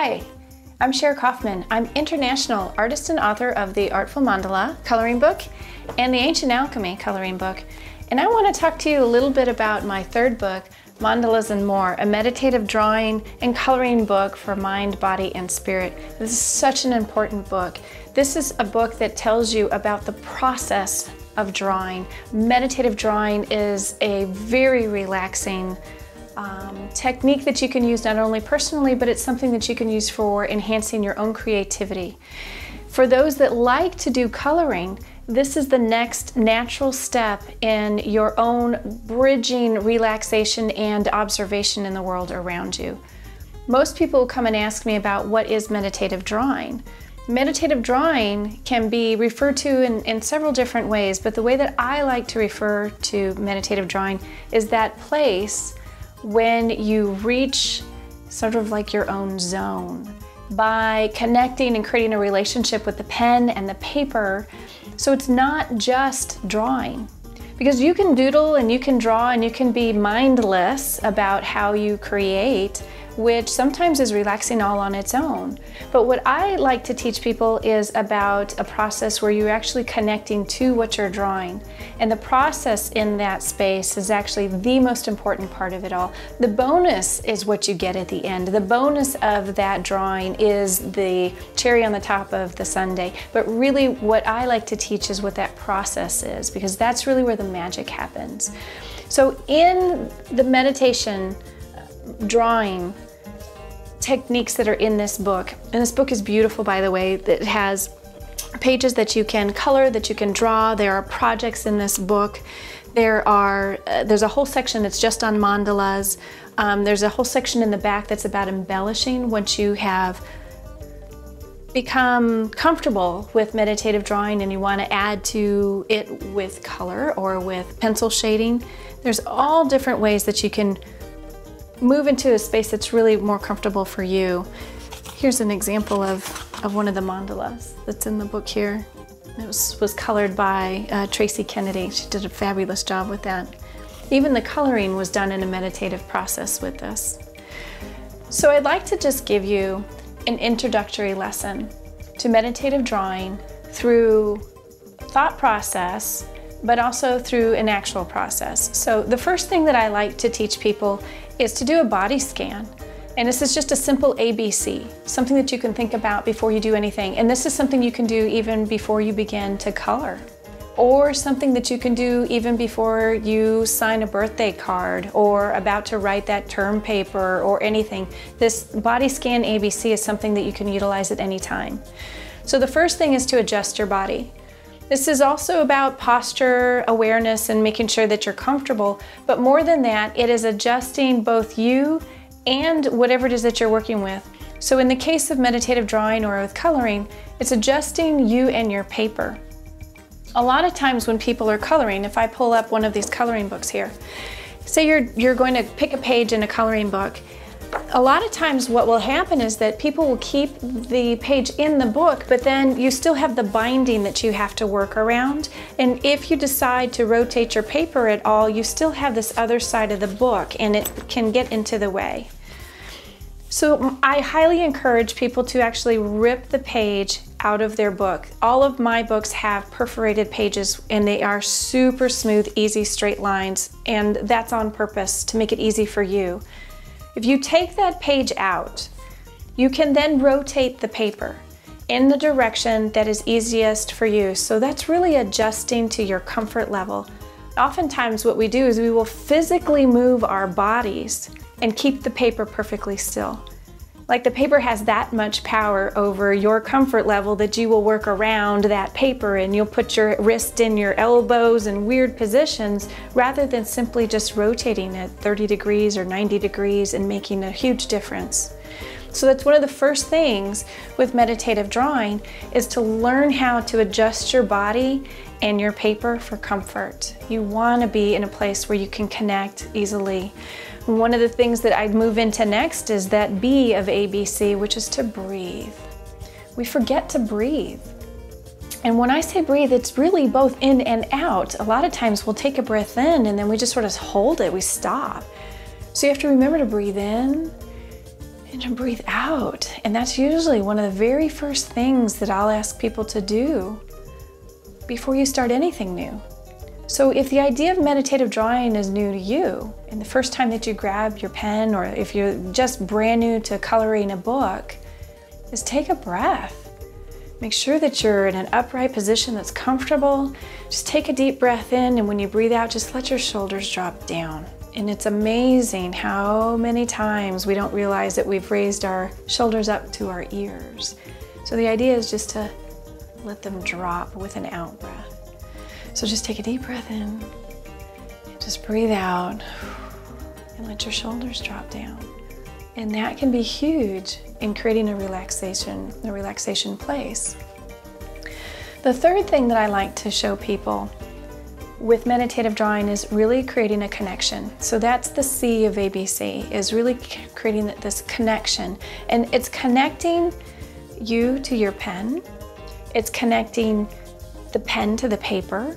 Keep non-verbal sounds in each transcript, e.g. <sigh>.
Hi, I'm Cher Kaufmann. I'm international artist and author of the Artful Mandala coloring book and the Ancient Alchemy coloring book. And I want to talk to you a little bit about my third book, Mandalas and More, a meditative drawing and coloring book for mind, body, and spirit. This is such an important book. This is a book that tells you about the process of drawing. Meditative drawing is a very relaxing um, technique that you can use not only personally, but it's something that you can use for enhancing your own creativity. For those that like to do coloring, this is the next natural step in your own bridging relaxation and observation in the world around you. Most people come and ask me about what is meditative drawing. Meditative drawing can be referred to in, in several different ways, but the way that I like to refer to meditative drawing is that place when you reach sort of like your own zone by connecting and creating a relationship with the pen and the paper. So it's not just drawing. Because you can doodle and you can draw and you can be mindless about how you create, which sometimes is relaxing all on its own. But what I like to teach people is about a process where you're actually connecting to what you're drawing. And the process in that space is actually the most important part of it all. The bonus is what you get at the end. The bonus of that drawing is the cherry on the top of the sundae. But really what I like to teach is what that process is because that's really where the magic happens. So in the meditation uh, drawing techniques that are in this book, and this book is beautiful by the way, that has pages that you can color, that you can draw. There are projects in this book. There are, uh, there's a whole section that's just on mandalas. Um, there's a whole section in the back that's about embellishing once you have become comfortable with meditative drawing and you want to add to it with color or with pencil shading. There's all different ways that you can move into a space that's really more comfortable for you. Here's an example of, of one of the mandalas that's in the book here. It was, was colored by uh, Tracy Kennedy. She did a fabulous job with that. Even the coloring was done in a meditative process with this. So I'd like to just give you an introductory lesson to meditative drawing through thought process but also through an actual process. So the first thing that I like to teach people is to do a body scan. And this is just a simple ABC, something that you can think about before you do anything. And this is something you can do even before you begin to color or something that you can do even before you sign a birthday card or about to write that term paper or anything. This body scan ABC is something that you can utilize at any time. So the first thing is to adjust your body. This is also about posture awareness and making sure that you're comfortable, but more than that, it is adjusting both you and whatever it is that you're working with. So in the case of meditative drawing or with coloring, it's adjusting you and your paper. A lot of times when people are coloring, if I pull up one of these coloring books here, say you're, you're going to pick a page in a coloring book a lot of times what will happen is that people will keep the page in the book, but then you still have the binding that you have to work around. And if you decide to rotate your paper at all, you still have this other side of the book and it can get into the way. So I highly encourage people to actually rip the page out of their book. All of my books have perforated pages and they are super smooth, easy, straight lines. And that's on purpose to make it easy for you. If you take that page out, you can then rotate the paper in the direction that is easiest for you. So that's really adjusting to your comfort level. Oftentimes what we do is we will physically move our bodies and keep the paper perfectly still. Like the paper has that much power over your comfort level that you will work around that paper and you'll put your wrist in your elbows in weird positions rather than simply just rotating it 30 degrees or 90 degrees and making a huge difference. So that's one of the first things with meditative drawing is to learn how to adjust your body and your paper for comfort. You want to be in a place where you can connect easily. One of the things that I'd move into next is that B of ABC, which is to breathe. We forget to breathe. And when I say breathe, it's really both in and out. A lot of times we'll take a breath in and then we just sort of hold it, we stop. So you have to remember to breathe in and to breathe out. And that's usually one of the very first things that I'll ask people to do before you start anything new. So if the idea of meditative drawing is new to you, and the first time that you grab your pen, or if you're just brand new to coloring a book, is take a breath. Make sure that you're in an upright position that's comfortable. Just take a deep breath in, and when you breathe out, just let your shoulders drop down. And it's amazing how many times we don't realize that we've raised our shoulders up to our ears. So the idea is just to let them drop with an out breath. So just take a deep breath in, just breathe out, and let your shoulders drop down. And that can be huge in creating a relaxation, a relaxation place. The third thing that I like to show people with meditative drawing is really creating a connection. So that's the C of ABC, is really creating this connection. And it's connecting you to your pen, it's connecting the pen to the paper,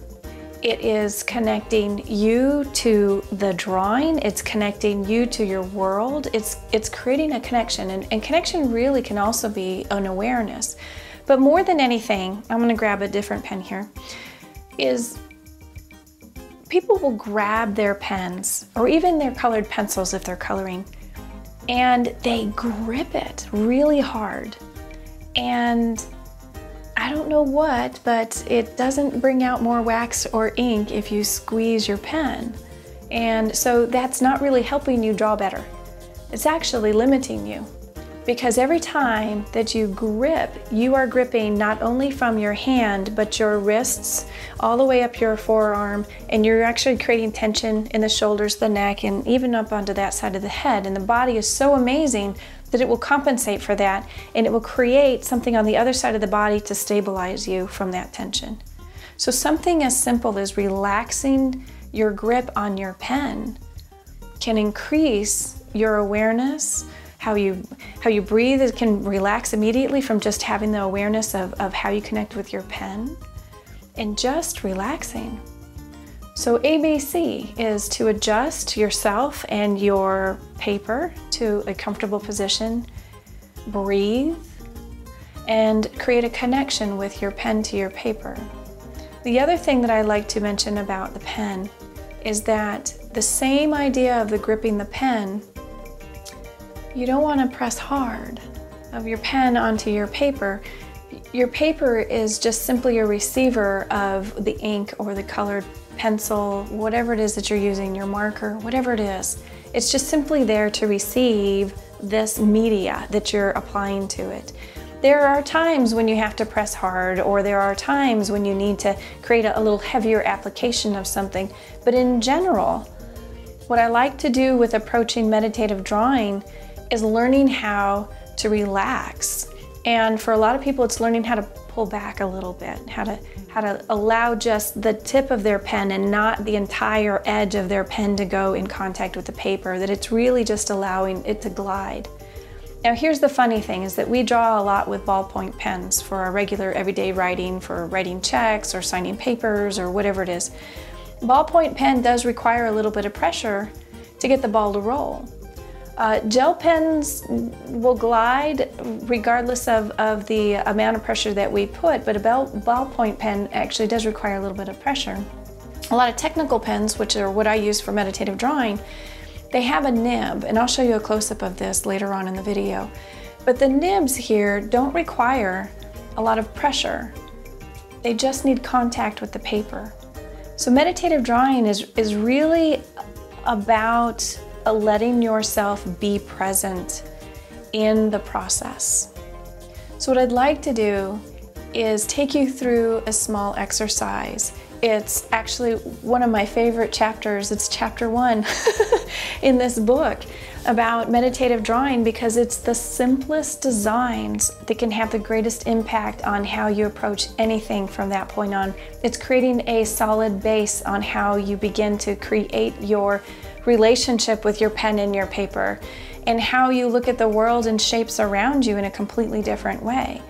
it is connecting you to the drawing, it's connecting you to your world, it's, it's creating a connection. And, and connection really can also be an awareness. But more than anything, I'm gonna grab a different pen here, is people will grab their pens or even their colored pencils if they're coloring and they grip it really hard. And I don't know what, but it doesn't bring out more wax or ink if you squeeze your pen. And so that's not really helping you draw better. It's actually limiting you because every time that you grip, you are gripping not only from your hand, but your wrists all the way up your forearm, and you're actually creating tension in the shoulders, the neck, and even up onto that side of the head. And the body is so amazing that it will compensate for that and it will create something on the other side of the body to stabilize you from that tension. So, something as simple as relaxing your grip on your pen can increase your awareness. How you, how you breathe it can relax immediately from just having the awareness of, of how you connect with your pen and just relaxing. So ABC is to adjust yourself and your paper to a comfortable position, breathe, and create a connection with your pen to your paper. The other thing that I like to mention about the pen is that the same idea of the gripping the pen, you don't want to press hard of your pen onto your paper. Your paper is just simply a receiver of the ink or the colored pencil, whatever it is that you're using, your marker, whatever it is. It's just simply there to receive this media that you're applying to it. There are times when you have to press hard, or there are times when you need to create a, little heavier application of something. But in general, what I like to do with approaching meditative drawing is learning how to relax. And for a lot of people, it's learning how to pull back a little bit, how to how to allow just the tip of their pen and not the entire edge of their pen to go in contact with the paper, that it's really just allowing it to glide. Now here's the funny thing is that we draw a lot with ballpoint pens for our regular everyday writing, for writing checks or signing papers or whatever it is. Ballpoint pen does require a little bit of pressure to get the ball to roll. Uh, gel pens will glide regardless of, of the amount of pressure that we put, but a ball, ballpoint pen actually does require a little bit of pressure. A lot of technical pens, which are what I use for meditative drawing, they have a nib, and I'll show you a close-up of this later on in the video. But the nibs here don't require a lot of pressure. They just need contact with the paper. So meditative drawing is, is really about letting yourself be present in the process. So, what I'd like to do is take you through a small exercise. It's actually one of my favorite chapters. It's chapter one <laughs> in this book about meditative drawing because it's the simplest designs that can have the greatest impact on how you approach anything from that point on. It's creating a solid base on how you begin to create your relationship with your pen and your paper and how you look at the world and shapes around you in a completely different way.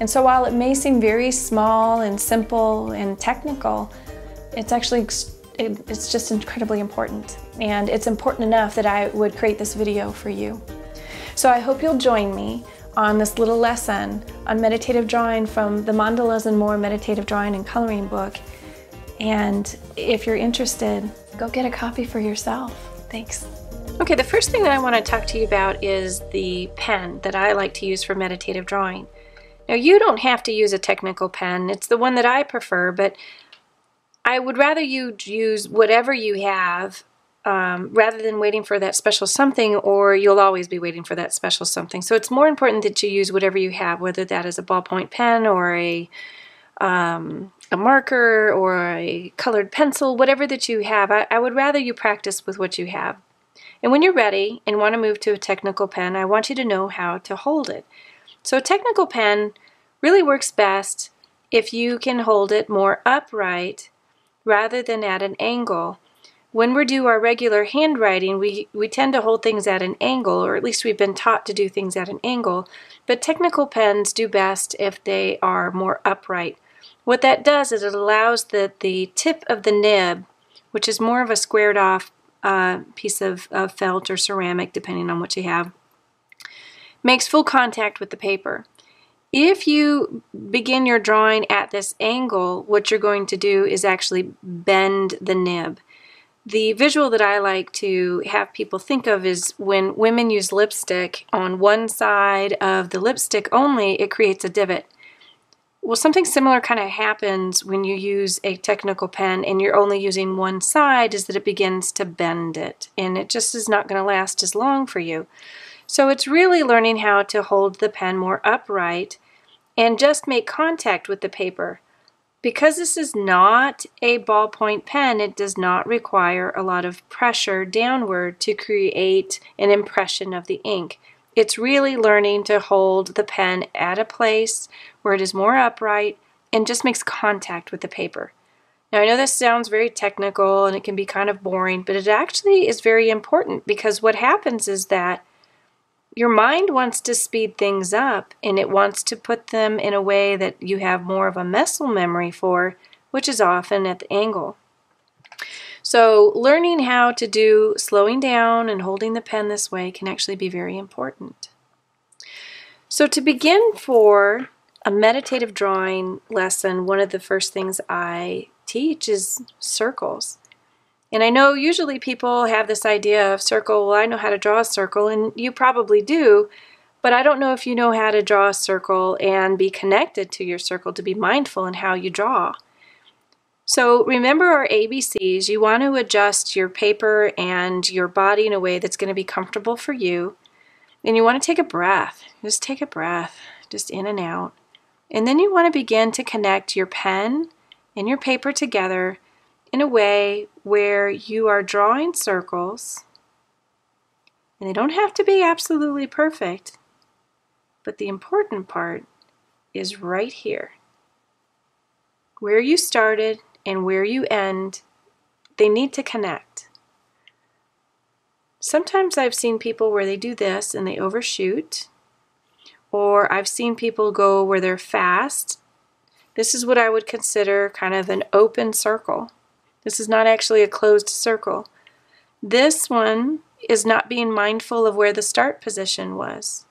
And so while it may seem very small and simple and technical, it's actually it's just incredibly important. And it's important enough that I would create this video for you. So I hope you'll join me on this little lesson on meditative drawing from the Mandalas and More Meditative Drawing and Coloring book. And if you're interested, go get a copy for yourself. Thanks. Okay, the first thing that I want to talk to you about is the pen that I like to use for meditative drawing. Now, you don't have to use a technical pen. It's the one that I prefer, but I would rather you use whatever you have um, rather than waiting for that special something, or you'll always be waiting for that special something. So it's more important that you use whatever you have, whether that is a ballpoint pen or a um, a marker or a colored pencil, whatever that you have. I, I would rather you practice with what you have. And when you're ready and want to move to a technical pen, I want you to know how to hold it. So a technical pen really works best if you can hold it more upright rather than at an angle. When we do our regular handwriting, we, we tend to hold things at an angle, or at least we've been taught to do things at an angle, but technical pens do best if they are more upright. What that does is it allows the, the tip of the nib, which is more of a squared off uh, piece of, of felt or ceramic, depending on what you have, makes full contact with the paper. If you begin your drawing at this angle, what you're going to do is actually bend the nib. The visual that I like to have people think of is when women use lipstick on one side of the lipstick only, it creates a divot. Well, something similar kind of happens when you use a technical pen and you're only using one side is that it begins to bend it and it just is not going to last as long for you. So it's really learning how to hold the pen more upright and just make contact with the paper. Because this is not a ballpoint pen, it does not require a lot of pressure downward to create an impression of the ink. It's really learning to hold the pen at a place where it is more upright and just makes contact with the paper. Now, I know this sounds very technical and it can be kind of boring, but it actually is very important because what happens is that your mind wants to speed things up and it wants to put them in a way that you have more of a muscle memory for, which is often at the angle. So learning how to do slowing down and holding the pen this way can actually be very important. So to begin for a meditative drawing lesson, one of the first things I teach is circles. And I know usually people have this idea of circle, well, I know how to draw a circle, and you probably do, but I don't know if you know how to draw a circle and be connected to your circle, to be mindful in how you draw. So remember our ABCs. You want to adjust your paper and your body in a way that's going to be comfortable for you. And you want to take a breath. Just take a breath, just in and out. And then you want to begin to connect your pen and your paper together in a way where you are drawing circles, and they don't have to be absolutely perfect, but the important part is right here. Where you started and where you end, they need to connect. Sometimes I've seen people where they do this and they overshoot, or I've seen people go where they're fast. This is what I would consider kind of an open circle. This is not actually a closed circle. This one is not being mindful of where the start position was.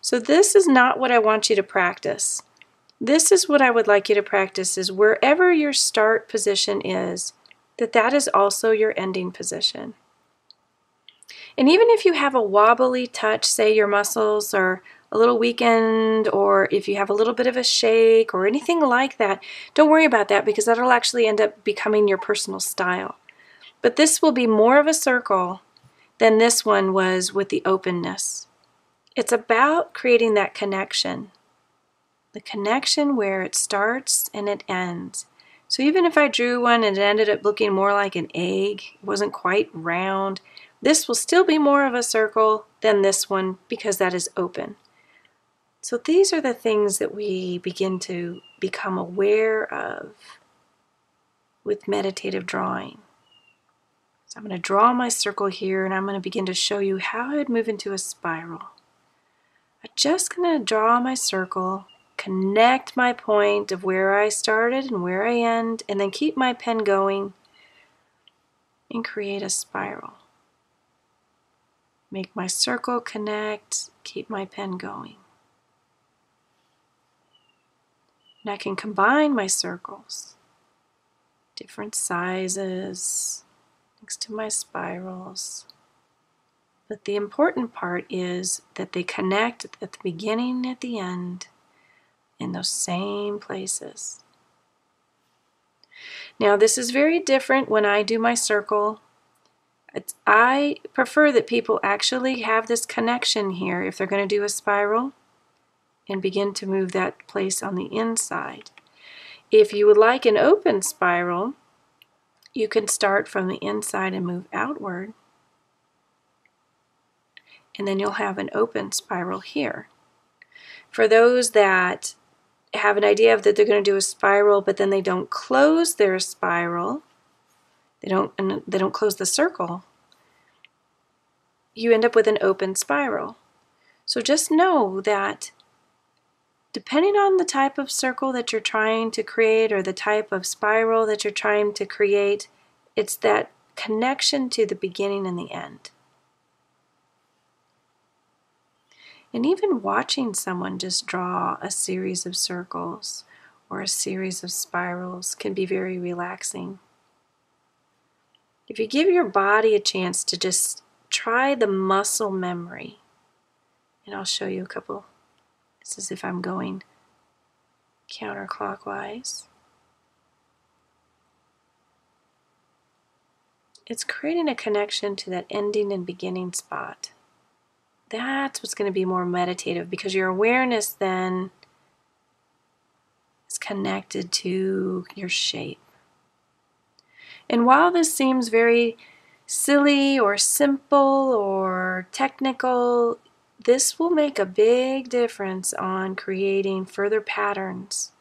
So this is not what I want you to practice. This is what I would like you to practice is wherever your start position is, that that is also your ending position. And even if you have a wobbly touch, say your muscles are a little weakened or if you have a little bit of a shake or anything like that, don't worry about that because that'll actually end up becoming your personal style. But this will be more of a circle than this one was with the openness. It's about creating that connection. The connection where it starts and it ends. So even if I drew one and it ended up looking more like an egg, it wasn't quite round, this will still be more of a circle than this one because that is open. So these are the things that we begin to become aware of with meditative drawing. So I'm going to draw my circle here and I'm going to begin to show you how I would move into a spiral. I'm just going to draw my circle, connect my point of where I started and where I end, and then keep my pen going and create a spiral. Make my circle connect, keep my pen going. And I can combine my circles, different sizes, next to my spirals. But the important part is that they connect at the beginning at the end in those same places. Now, this is very different when I do my circle. I prefer that people actually have this connection here if they're going to do a spiral and begin to move that place on the inside. If you would like an open spiral, you can start from the inside and move outward. And then you'll have an open spiral here. For those that have an idea of that they're going to do a spiral, but then they don't close their spiral, they don't, and they don't close the circle, you end up with an open spiral. So just know that depending on the type of circle that you're trying to create or the type of spiral that you're trying to create, it's that connection to the beginning and the end. And even watching someone just draw a series of circles or a series of spirals can be very relaxing. If you give your body a chance to just try the muscle memory, and I'll show you a couple this is if I'm going counterclockwise. It's creating a connection to that ending and beginning spot. That's what's going to be more meditative because your awareness then is connected to your shape. And while this seems very silly or simple or technical, this will make a big difference on creating further patterns.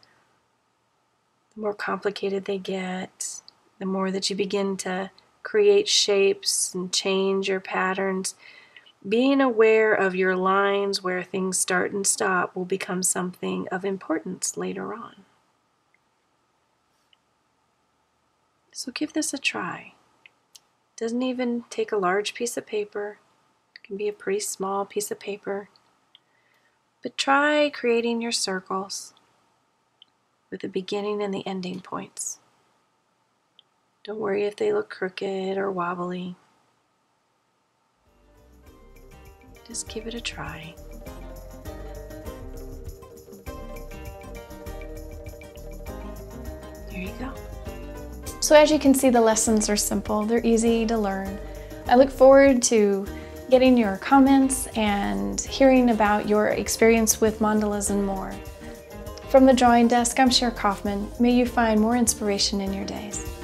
The more complicated they get, the more that you begin to create shapes and change your patterns, being aware of your lines where things start and stop will become something of importance later on. So give this a try. Doesn't even take a large piece of paper can be a pretty small piece of paper. But try creating your circles with the beginning and the ending points. Don't worry if they look crooked or wobbly. Just give it a try. There you go. So as you can see, the lessons are simple. They're easy to learn. I look forward to getting your comments and hearing about your experience with mandalas and more. From the Drawing Desk, I'm Cher Kaufmann. May you find more inspiration in your days.